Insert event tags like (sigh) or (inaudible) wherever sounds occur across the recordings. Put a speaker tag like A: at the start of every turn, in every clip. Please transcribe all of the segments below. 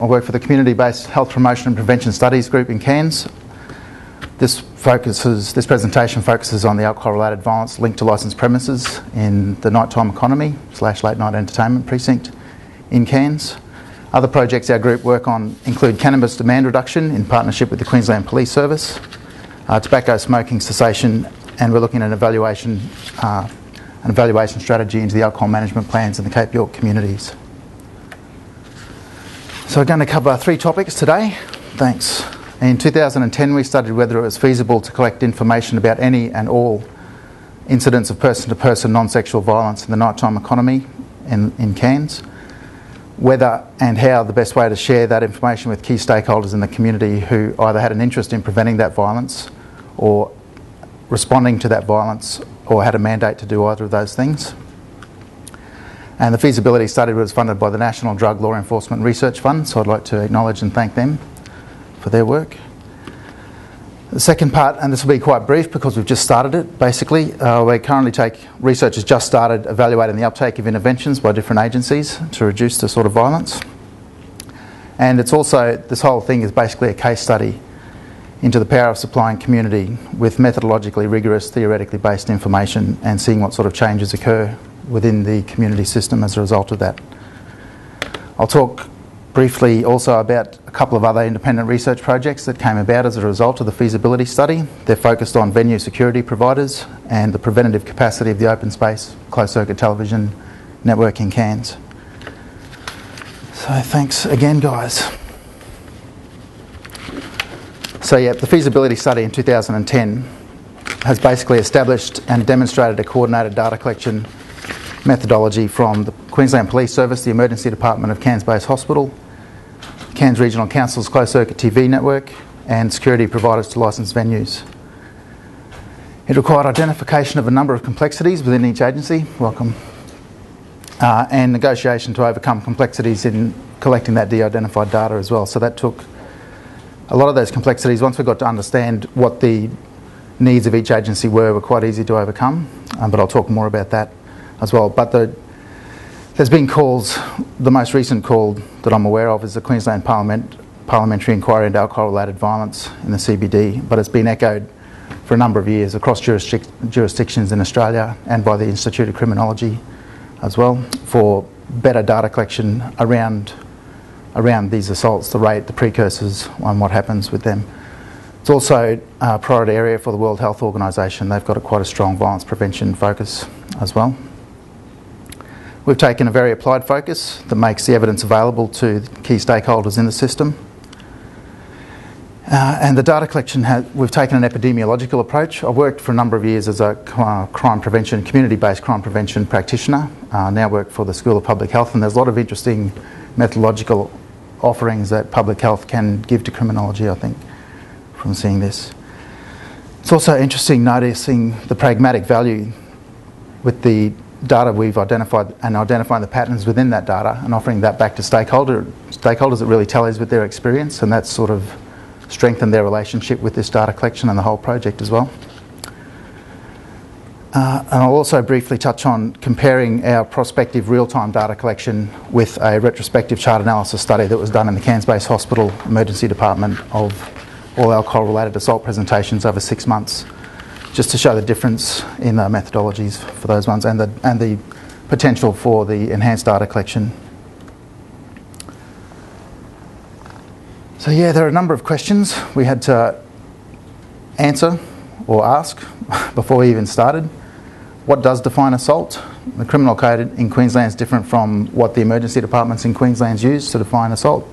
A: I work for the Community Based Health Promotion and Prevention Studies Group in Cairns. This focuses, this presentation focuses on the alcohol-related violence linked to licensed premises in the nighttime economy slash late night entertainment precinct in Cairns. Other projects our group work on include cannabis demand reduction in partnership with the Queensland Police Service, uh, tobacco smoking cessation, and we're looking at an evaluation, uh, an evaluation strategy into the alcohol management plans in the Cape York communities. So we're going to cover three topics today. Thanks. In 2010, we studied whether it was feasible to collect information about any and all incidents of person to person non sexual violence in the nighttime economy in, in Cairns, whether and how the best way to share that information with key stakeholders in the community who either had an interest in preventing that violence or responding to that violence or had a mandate to do either of those things. And the feasibility study was funded by the National Drug Law Enforcement Research Fund, so I'd like to acknowledge and thank them for their work. The second part, and this will be quite brief because we've just started it basically, uh, we currently take, research has just started evaluating the uptake of interventions by different agencies to reduce the sort of violence. And it's also, this whole thing is basically a case study into the power of supplying community with methodologically rigorous, theoretically based information and seeing what sort of changes occur within the community system as a result of that. I'll talk briefly also about a couple of other independent research projects that came about as a result of the feasibility study. They're focused on venue security providers and the preventative capacity of the open space closed circuit television network in Cairns. So thanks again, guys. So yeah, the feasibility study in 2010 has basically established and demonstrated a coordinated data collection methodology from the Queensland Police Service, the Emergency Department of Cairns Base Hospital, Cairns Regional Council's closed circuit TV network, and security providers to licensed venues. It required identification of a number of complexities within each agency, welcome, uh, and negotiation to overcome complexities in collecting that de identified data as well. So that took a lot of those complexities, once we got to understand what the needs of each agency were, were quite easy to overcome, um, but I'll talk more about that as well. But the, there's been calls, the most recent call that I'm aware of is the Queensland Parliament, Parliamentary Inquiry into Alcohol Related Violence in the CBD, but it's been echoed for a number of years across jurisdic- jurisdictions in Australia and by the Institute of Criminology as well for better data collection around, around these assaults, the rate, the precursors, and what happens with them. It's also a priority area for the World Health Organization. They've got a quite a strong violence prevention focus as well. We've taken a very applied focus that makes the evidence available to key stakeholders in the system. Uh, and the data collection, has, we've taken an epidemiological approach. I've worked for a number of years as a uh, crime prevention, community based crime prevention practitioner. Uh, now work for the School of Public Health, and there's a lot of interesting methodological offerings that public health can give to criminology, I think, from seeing this. It's also interesting noticing the pragmatic value with the data we've identified and identifying the patterns within that data and offering that back to stakeholder, stakeholders that really tallies with their experience and that's sort of strengthened their relationship with this data collection and the whole project as well. Uh, and I'll also briefly touch on comparing our prospective real-time data collection with a retrospective chart analysis study that was done in the Cairns Base Hospital Emergency Department of all alcohol-related assault presentations over six months just to show the difference in the methodologies for those ones and the, and the potential for the enhanced data collection. So, yeah, there are a number of questions we had to answer or ask (laughs) before we even started. What does define assault? The criminal code in Queensland is different from what the emergency departments in Queensland use to define assault.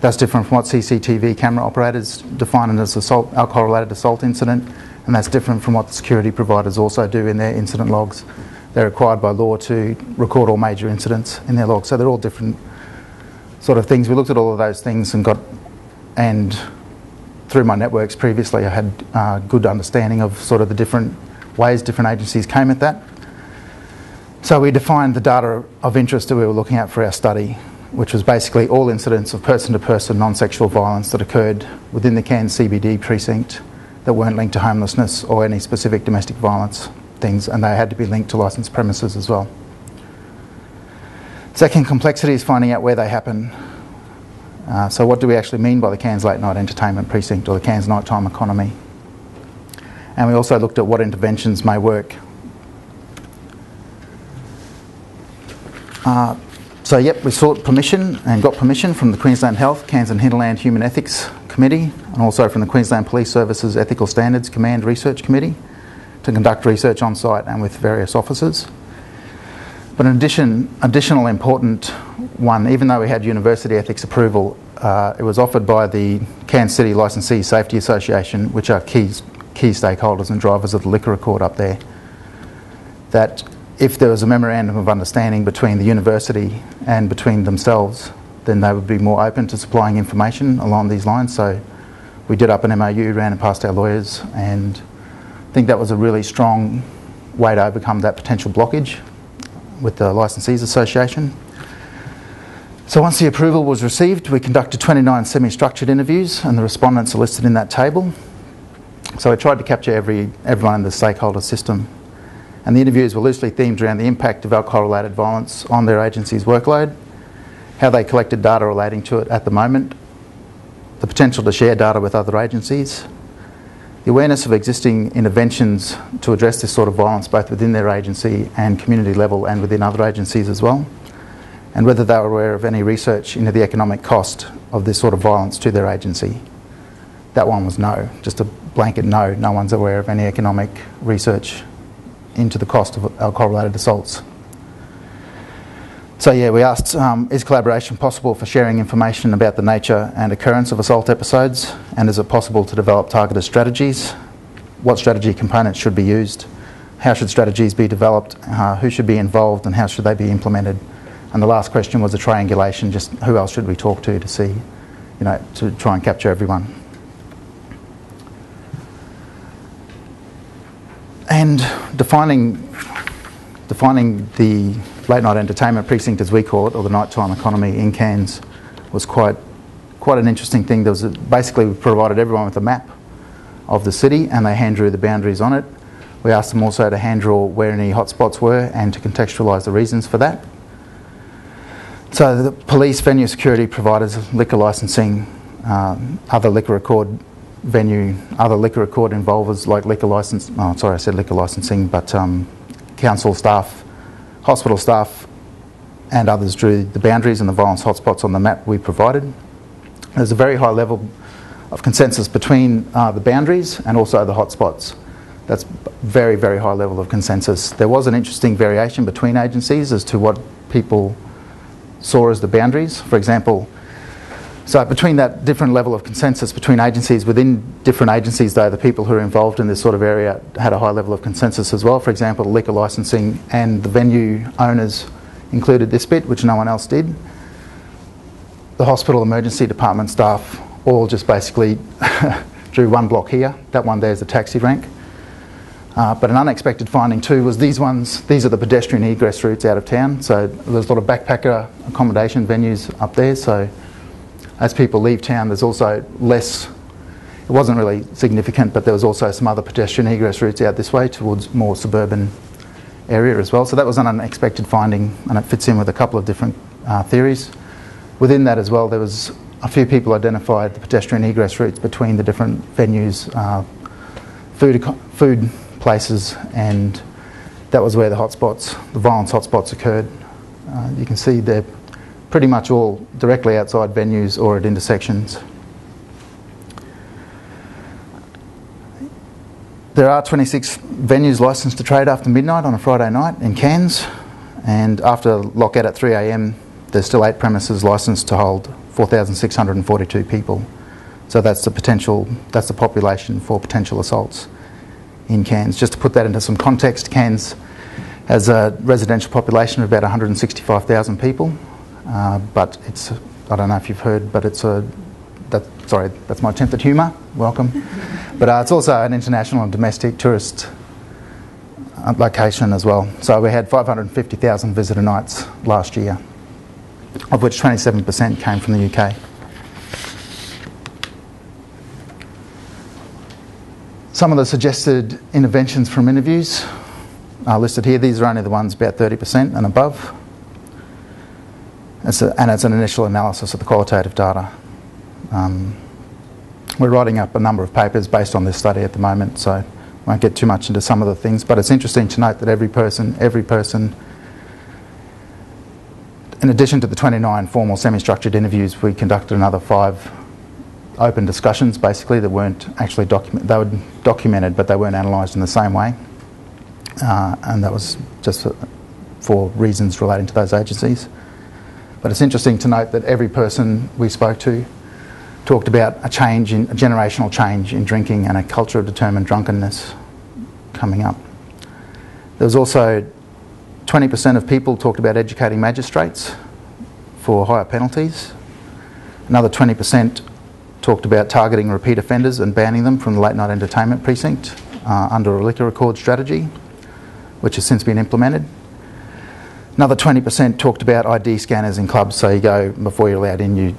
A: That's different from what CCTV camera operators define as assault, alcohol-related assault incident and that's different from what the security providers also do in their incident logs. They're required by law to record all major incidents in their logs, so they're all different sort of things. We looked at all of those things and got, and through my networks previously, I had a uh, good understanding of sort of the different ways different agencies came at that. So we defined the data of interest that we were looking at for our study, which was basically all incidents of person to person non sexual violence that occurred within the Cairns CBD precinct that weren't linked to homelessness or any specific domestic violence things, and they had to be linked to licensed premises as well. Second complexity is finding out where they happen. Uh, so, what do we actually mean by the Cairns Late Night Entertainment Precinct or the Cairns Nighttime Economy? And we also looked at what interventions may work. Uh, so, yep, we sought permission and got permission from the Queensland Health, Cairns and Hinterland Human Ethics Committee, and also from the Queensland Police Services Ethical Standards Command Research Committee to conduct research on site and with various officers. But an addition, additional important one, even though we had university ethics approval, uh, it was offered by the Cairns City Licensee Safety Association, which are key, key stakeholders and drivers of the liquor accord up there, that if there was a memorandum of understanding between the university and between themselves, then they would be more open to supplying information along these lines. So we did up an MOU, ran it past our lawyers, and I think that was a really strong way to overcome that potential blockage with the Licensees Association. So once the approval was received, we conducted 29 semi-structured interviews, and the respondents are listed in that table. So we tried to capture every, everyone in the stakeholder system. And the interviews were loosely themed around the impact of alcohol-related violence on their agency's workload, how they collected data relating to it at the moment, the potential to share data with other agencies, the awareness of existing interventions to address this sort of violence both within their agency and community level and within other agencies as well, and whether they were aware of any research into the economic cost of this sort of violence to their agency. That one was no, just a blanket no. No one's aware of any economic research into the cost of alcohol related assaults. So, yeah, we asked um, is collaboration possible for sharing information about the nature and occurrence of assault episodes? And is it possible to develop targeted strategies? What strategy components should be used? How should strategies be developed? Uh, who should be involved and how should they be implemented? And the last question was a triangulation just who else should we talk to to see, you know, to try and capture everyone. And defining, defining the late night entertainment precinct, as we call it, or the nighttime economy in Cairns, was quite quite an interesting thing. There was a, basically we provided everyone with a map of the city, and they hand drew the boundaries on it. We asked them also to hand draw where any hotspots were and to contextualise the reasons for that. So the police, venue security providers, liquor licensing, um, other liquor accord venue, other liquor accord involvers like liquor license. Oh, sorry, I said liquor licensing, but um, council staff, hospital staff, and others drew the boundaries and the violence hotspots on the map we provided. There's a very high level of consensus between uh, the boundaries and also the hotspots. That's very, very high level of consensus. There was an interesting variation between agencies as to what people saw as the boundaries. For example, so between that different level of consensus between agencies, within different agencies though, the people who are involved in this sort of area had a high level of consensus as well. For example, the liquor licensing and the venue owners included this bit, which no one else did. The hospital emergency department staff all just basically (laughs) drew one block here. That one there is the taxi rank. Uh, but an unexpected finding too was these ones, these are the pedestrian egress routes out of town. So there's a lot of backpacker accommodation venues up there. So as people leave town, there's also less, it wasn't really significant, but there was also some other pedestrian egress routes out this way towards more suburban area as well. So that was an unexpected finding and it fits in with a couple of different uh, theories. Within that as well, there was a few people identified the pedestrian egress routes between the different venues, uh, food, food places, and that was where the hotspots, the violence hotspots occurred. Uh, you can see they're pretty much all directly outside venues or at intersections. There are 26 venues licensed to trade after midnight on a Friday night in Cairns, and after lockout at 3am, there's still eight premises licensed to hold 4,642 people. So that's the potential, that's the population for potential assaults in Cairns. Just to put that into some context, Cairns has a residential population of about 165,000 people, uh, but it's, I don't know if you've heard, but it's a, that, sorry, that's my attempt at humour, welcome. (laughs) but uh, it's also an international and domestic tourist uh, location as well. So we had 550,000 visitor nights last year, of which 27% came from the UK. Some of the suggested interventions from interviews are listed here. These are only the ones about 30% and above. A, and it's an initial analysis of the qualitative data. Um, we're writing up a number of papers based on this study at the moment, so I won't get too much into some of the things. But it's interesting to note that every person, every person, in addition to the 29 formal semi-structured interviews, we conducted another five open discussions, basically that weren't actually documented. They were documented, but they weren't analysed in the same way, uh, and that was just for, for reasons relating to those agencies. But it's interesting to note that every person we spoke to talked about a change in a generational change in drinking and a culture of determined drunkenness coming up. There was also 20% of people talked about educating magistrates for higher penalties. Another 20% talked about targeting repeat offenders and banning them from the late night entertainment precinct uh, under a liquor accord strategy, which has since been implemented. Another 20% talked about ID scanners in clubs, so you go before you're allowed in, you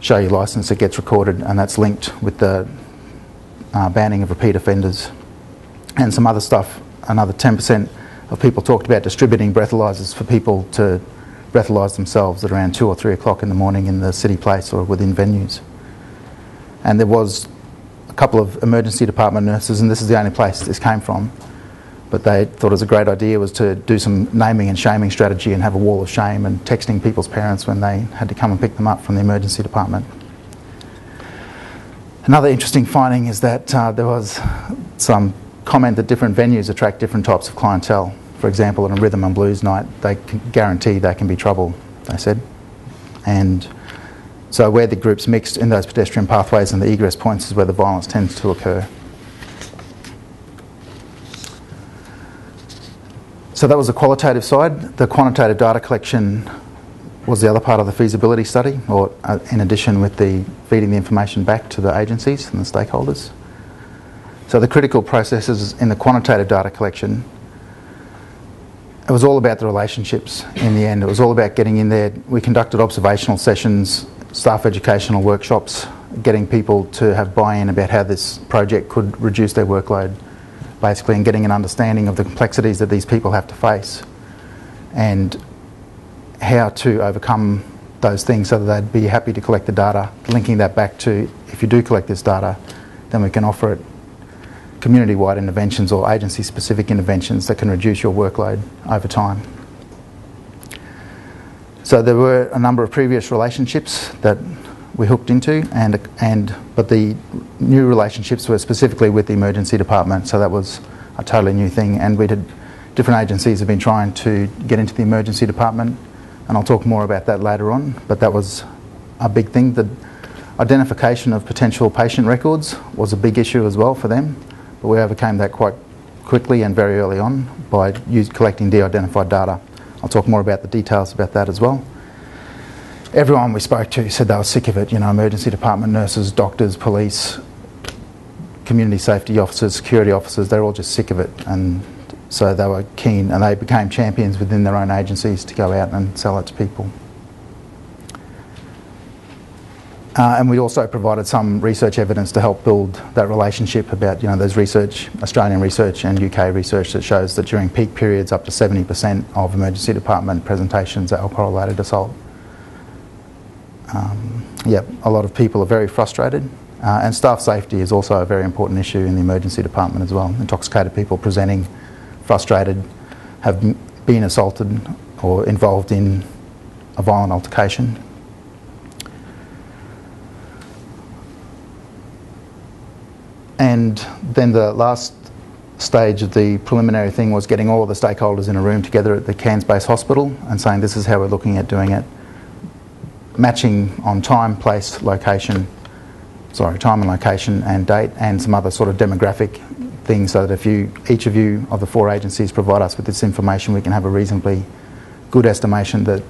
A: show your licence, it gets recorded, and that's linked with the uh, banning of repeat offenders. And some other stuff, another 10% of people talked about distributing breathalyzers for people to breathalyse themselves at around 2 or 3 o'clock in the morning in the city place or within venues. And there was a couple of emergency department nurses, and this is the only place this came from, but they thought it was a great idea was to do some naming and shaming strategy and have a wall of shame and texting people's parents when they had to come and pick them up from the emergency department. Another interesting finding is that uh, there was some comment that different venues attract different types of clientele. For example, on a rhythm and blues night, they can guarantee there can be trouble, they said. And so where the groups mixed in those pedestrian pathways and the egress points is where the violence tends to occur. So that was the qualitative side. The quantitative data collection was the other part of the feasibility study, or uh, in addition with the feeding the information back to the agencies and the stakeholders. So the critical processes in the quantitative data collection, it was all about the relationships in the end. It was all about getting in there. We conducted observational sessions, staff educational workshops, getting people to have buy-in about how this project could reduce their workload basically, and getting an understanding of the complexities that these people have to face and how to overcome those things so that they'd be happy to collect the data, linking that back to if you do collect this data, then we can offer it community wide interventions or agency specific interventions that can reduce your workload over time. So there were a number of previous relationships that we hooked into, and and but the new relationships were specifically with the emergency department, so that was a totally new thing. And we did different agencies have been trying to get into the emergency department, and I'll talk more about that later on. But that was a big thing. The identification of potential patient records was a big issue as well for them, but we overcame that quite quickly and very early on by use, collecting de-identified data. I'll talk more about the details about that as well everyone we spoke to said they were sick of it. You know, emergency department nurses, doctors, police, community safety officers, security officers, they're all just sick of it. And so they were keen and they became champions within their own agencies to go out and sell it to people. Uh, and we also provided some research evidence to help build that relationship about, you know, there's research, Australian research and UK research that shows that during peak periods up to 70% of emergency department presentations are alcohol-related assault um, yeah, a lot of people are very frustrated. Uh, and staff safety is also a very important issue in the emergency department as well. Intoxicated people presenting frustrated, have been assaulted or involved in a violent altercation. And then the last stage of the preliminary thing was getting all the stakeholders in a room together at the Cairns Base Hospital and saying this is how we're looking at doing it matching on time, place, location, sorry, time and location and date, and some other sort of demographic things so that if you, each of you of the four agencies provide us with this information, we can have a reasonably good estimation that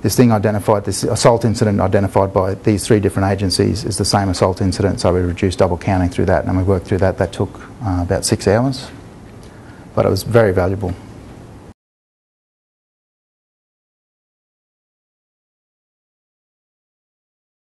A: this thing identified, this assault incident identified by these three different agencies is the same assault incident, so we reduced double counting through that, and we worked through that. That took uh, about six hours, but it was very valuable.